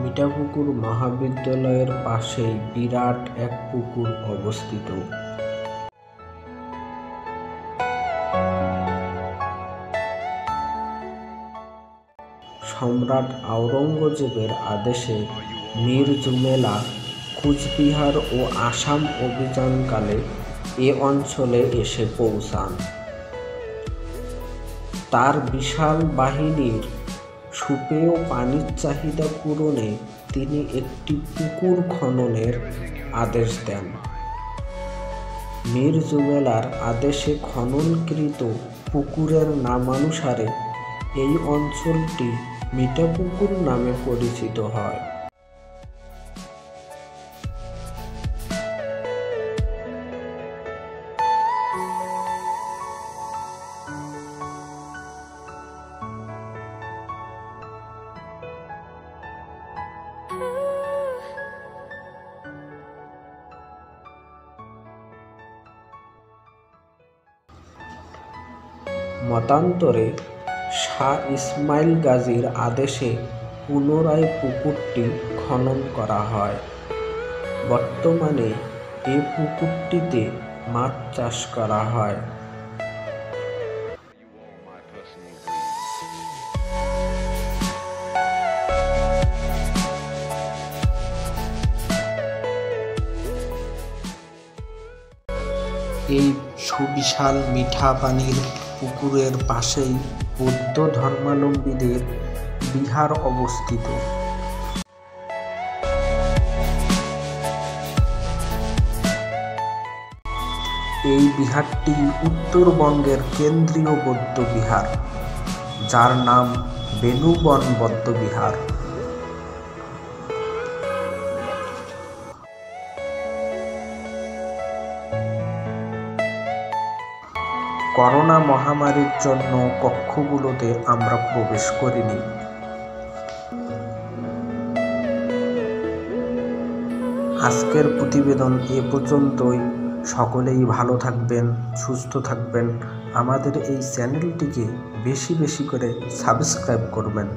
মিঠাপুকুর মহাবিদ্যালয়ের পাশেই বিরাট এক পুকুর অবস্থিত। সম্রাট আওরঙ্গজেবের আদেশে মীর জুমেলা কুচবিহার ও আসাম অভিযানকালে এ অঞ্চলে এসে পৌঁছান। তার বিশাল বাহিনীর সুপেয় পানির চাহিদা পূরণে তিনি একটি পুকুর খননের আদেশ দেন। মীর জুমেলার আদেশে খননকৃত পুকুরের নামানুসারে এই অঞ্চলটি মিঠাপুকুর নামে পরিচিত হয়। মতান্তরে, শাহ ইসমাইল গাজীর আদেশে পুনরায় পুকুরটি খনন করা হয়। বর্তমানে এ পুকুরটিতে মাছ চাষ করা হয়। এই সুবিশাল মিঠা পানির পুকুরের পাশেই বৌদ্ধ ধর্মাবলম্বীদের বিহার অবস্থিত। এই বিহারটি উত্তরবঙ্গের কেন্দ্রীয় বৌদ্ধ বিহার, যার নাম বেনুবন বৌদ্ধ বিহার। করোনা মহামারীর জন্য কক্ষগুলোতে আমরা প্রবেশ করিনি। আজকের প্রতিবেদন এ পর্যন্তই। সকলেই ভালো থাকবেন, সুস্থ থাকবেন। আমাদের এই চ্যানেলটিকে বেশি বেশি করে সাবস্ক্রাইব করবেন।